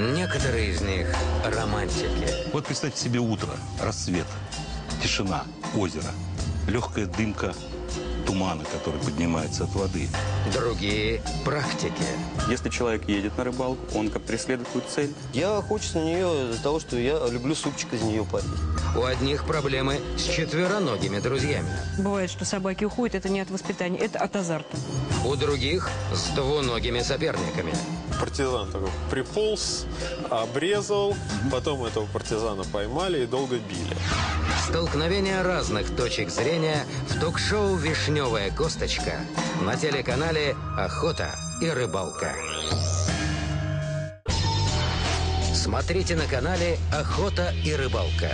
Некоторые из них романтики. Вот представьте себе утро, рассвет, тишина, озеро, легкая дымка тумана, который поднимается от воды. Другие практики. Если человек едет на рыбалку, он как преследует какую-то цель. Я охочусь на нее из-за того, что я люблю супчик из нее парить. У одних проблемы с четвероногими друзьями. Бывает, что собаки уходят, это не от воспитания, это от азарта. У других с двуногими соперниками. Партизан такой приполз, обрезал, потом этого партизана поймали и долго били. Столкновение разных точек зрения в ток-шоу «Вишневая косточка» на телеканале «Охота и рыбалка». Смотрите на канале «Охота и рыбалка».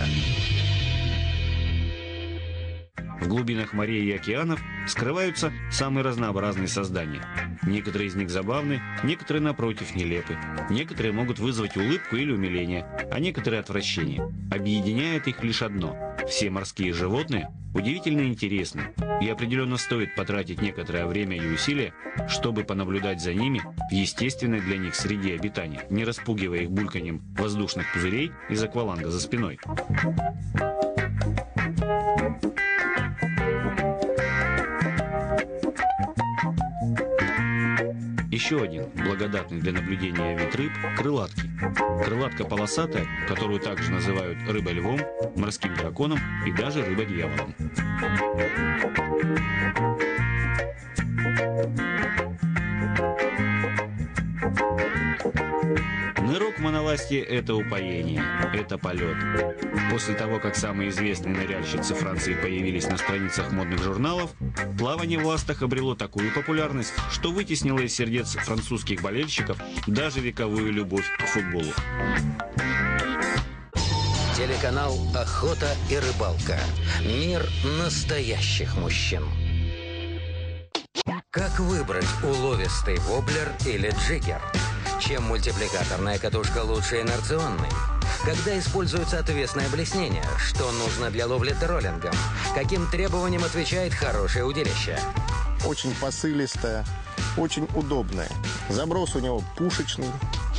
В глубинах морей и океанов скрываются самые разнообразные создания. Некоторые из них забавны, некоторые, напротив, нелепы. Некоторые могут вызвать улыбку или умиление, а некоторые – отвращение. Объединяет их лишь одно – все морские животные удивительно интересны, и определенно стоит потратить некоторое время и усилия, чтобы понаблюдать за ними в естественной для них среде обитания, не распугивая их бульканьем воздушных пузырей из акваланга за спиной. Еще один благодатный для наблюдения вид рыб – крылатки. Крылатка полосатая, которую также называют рыбой-львом, морским драконом и даже рыбой-дьяволом. Нырок в моноласте – это упоение, это полет. После того, как самые известные ныряльщицы Франции появились на страницах модных журналов, плавание в ластах обрело такую популярность, что вытеснило из сердец французских болельщиков даже вековую любовь к футболу. Телеканал «Охота и рыбалка». Мир настоящих мужчин. Как выбрать уловистый воблер или джиггер? Чем мультипликаторная катушка лучше инерционной? Когда используется отвесное блеснение? Что нужно для ловли троллингом? Каким требованиям отвечает хорошее удилище? Очень посылистая, очень удобная. Заброс у него пушечный.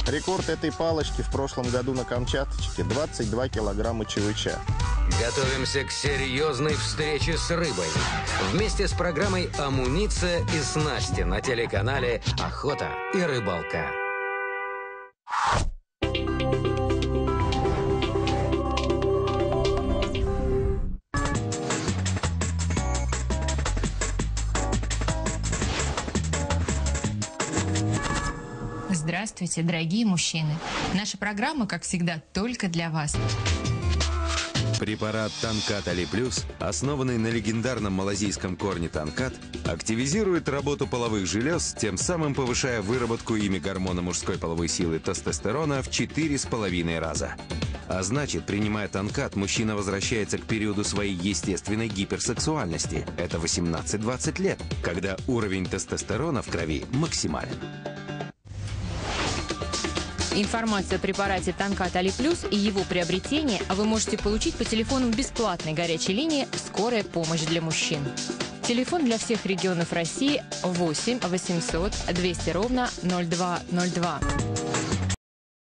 Рекорд этой палочки в прошлом году на Камчаточке 22 килограмма чевыча. Готовимся к серьезной встрече с рыбой. Вместе с программой «Амуниция и снасти» на телеканале «Охота и рыбалка». Здравствуйте, дорогие мужчины. Наша программа, как всегда, только для вас. Препарат Танкат Али Плюс, основанный на легендарном малазийском корне Танкат, активизирует работу половых желез, тем самым повышая выработку ими гормона мужской половой силы тестостерона в 4,5 раза. А значит, принимая Танкат, мужчина возвращается к периоду своей естественной гиперсексуальности. Это 18-20 лет, когда уровень тестостерона в крови максимален. Информацию о препарате Танкат Али Плюс и его приобретении вы можете получить по телефону бесплатной горячей линии «Скорая помощь для мужчин». Телефон для всех регионов России 8 800 200 ровно 0202.